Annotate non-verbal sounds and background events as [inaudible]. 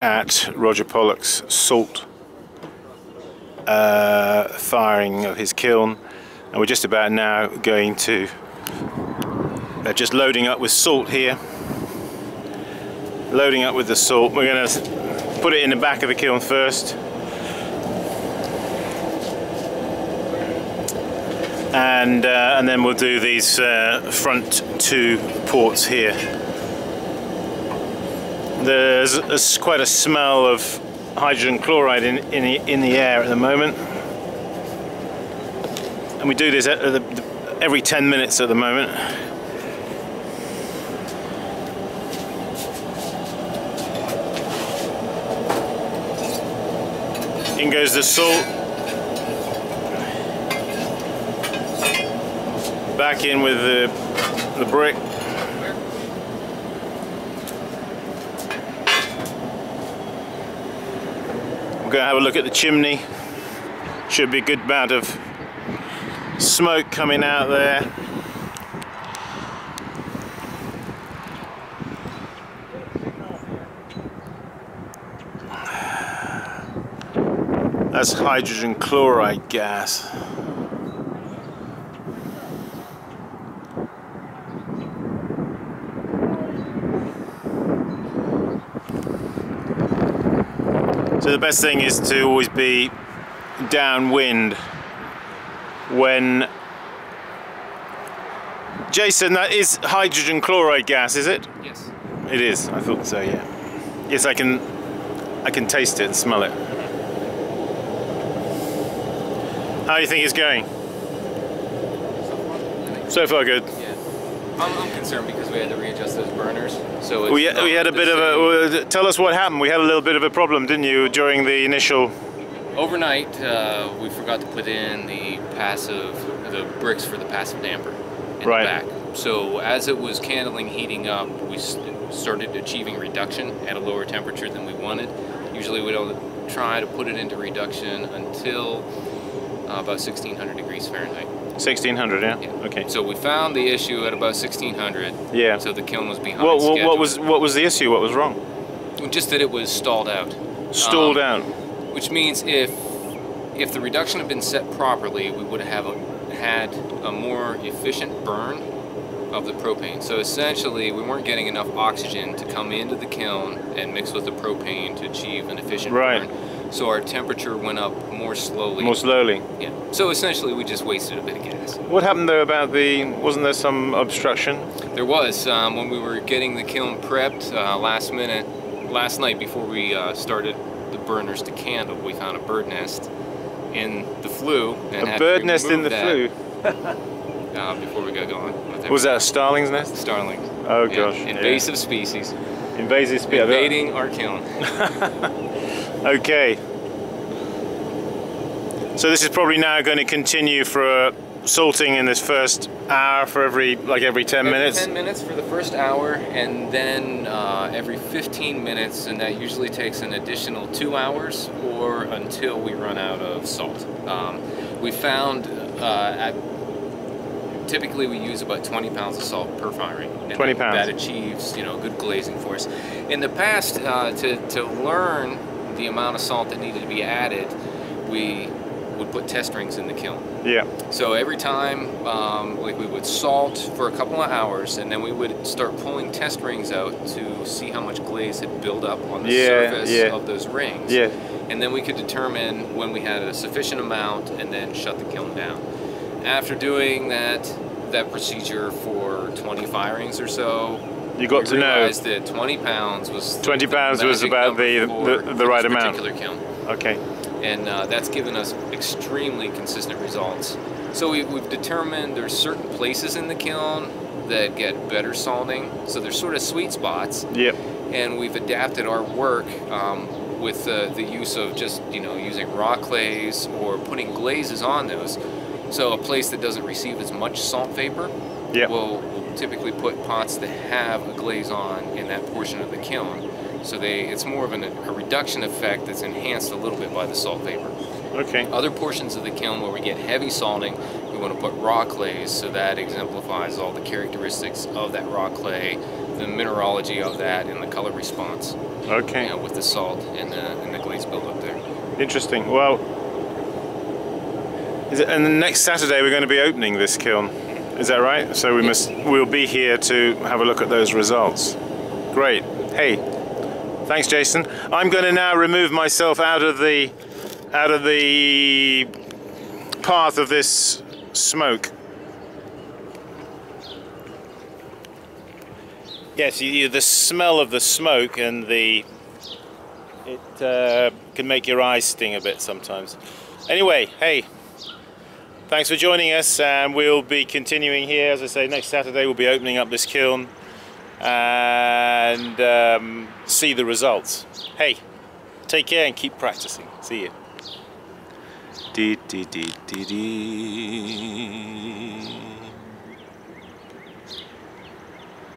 at Roger Pollock's salt uh, firing of his kiln. And we're just about now going to they're just loading up with salt here. Loading up with the salt. We're going to put it in the back of the kiln first. And uh, and then we'll do these uh, front two ports here there's quite a smell of hydrogen chloride in, in, the, in the air at the moment. And we do this the, every 10 minutes at the moment. In goes the salt. Back in with the, the brick. We're going to have a look at the chimney. Should be a good amount of smoke coming out there. That's hydrogen chloride gas. So the best thing is to always be downwind when Jason, that is hydrogen chloride gas, is it? Yes. It is. I thought so. Yeah. Yes, I can. I can taste it and smell it. How do you think it's going? So far, good. Yeah. I'm, I'm concerned because we had to readjust those burners. So it's We, we had a bit of a. Tell us what happened. We had a little bit of a problem, didn't you, during the initial? Overnight, uh, we forgot to put in the passive, the bricks for the passive damper in Right. the back. So as it was candling heating up, we started achieving reduction at a lower temperature than we wanted. Usually we don't try to put it into reduction until uh, about 1600 degrees Fahrenheit. 1600, yeah? Yeah. Okay. So we found the issue at about 1600. Yeah. So the kiln was behind What, what, what was what was the issue? What was wrong? Just that it was stalled out. Stalled Um, out. Which means if if the reduction had been set properly, we would have a, had a more efficient burn of the propane. So essentially, we weren't getting enough oxygen to come into the kiln and mix with the propane to achieve an efficient Right. burn. So our temperature went up more slowly. More slowly. yeah. So essentially, we just wasted a bit of gas. What happened though about the? Wasn't there some obstruction? There was um, when we were getting the kiln prepped uh, last minute, last night before we uh, started the burners to candle, we found a bird nest in the flue. And A bird nest in the flue. [laughs] Uh, before we got going. Was that a starling's nest? starling? Oh gosh. yeah. Invasive species Invasive species. invading our kiln. [laughs] [laughs] Okay. So this is probably now going to continue for uh, salting in this first hour for every like every 10 Every minutes. 10 minutes for the first hour, and then uh, every 15 minutes, and that usually takes an additional two hours or until we run out of salt. Um, we found uh, at typically we use about 20 pounds of salt per firing. and 20 that- pounds. That achieves you know good glazing for us. In the past, uh, to to learn the amount of salt that needed to be added, we would put test rings in the kiln. Yeah. So every time, um, like we would salt for a couple of hours, and then we would start pulling test rings out to see how much glaze had built up on the Yeah, surface yeah. of those rings. Yeah. And then we could determine when we had a sufficient amount, and then shut the kiln down. After doing that that procedure for 20 firings or so, You got we to know. that 20 pounds was 20 the pounds was about the- the- the right amount. Kiln Okay. and uh, that's given us extremely consistent results. So we, we've determined there's certain places in the kiln that get better salting, so there's sort of sweet spots, Yep. and we've adapted our work um, with uh, the use of just you know using raw clays or putting glazes on those. So a place that doesn't receive as much salt vapor, Yep. we'll, we'll typically put pots that have a glaze on in that portion of the kiln. So they, it's more of an, a reduction effect that's enhanced a little bit by the salt vapor. Okay. Other portions of the kiln where we get heavy salting, we want to put raw clays, so that exemplifies all the characteristics of that raw clay, the mineralogy of that, and the color response. Okay. You know, with the salt and the and the glaze buildup there. Interesting. Well, is it, and the next Saturday we're going to be opening this kiln. Is that right? So we must we'll be here to have a look at those results. Great. Hey, thanks, Jason. I'm going to now remove myself out of the out of the path of this smoke. Yes, you, the smell of the smoke and the it uh, can make your eyes sting a bit sometimes. Anyway, hey, thanks for joining us, and we'll be continuing here. As I say, next Saturday we'll be opening up this kiln and um, see the results. Hey, take care and keep practicing. See you. Dee, dee, dee, dee, dee.